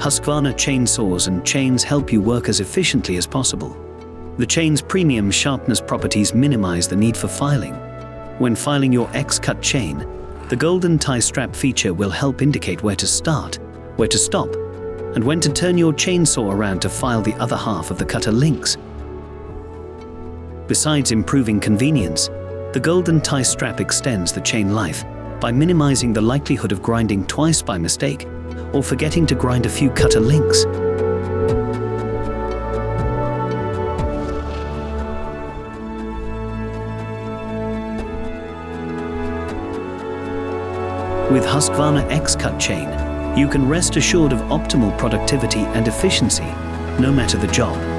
Husqvarna chainsaws and chains help you work as efficiently as possible. The chain's premium sharpness properties minimize the need for filing. When filing your X-cut chain, the golden tie strap feature will help indicate where to start, where to stop, and when to turn your chainsaw around to file the other half of the cutter links. Besides improving convenience, the golden tie strap extends the chain life by minimizing the likelihood of grinding twice by mistake or forgetting to grind a few cutter links. With Husqvarna X-Cut chain, you can rest assured of optimal productivity and efficiency, no matter the job.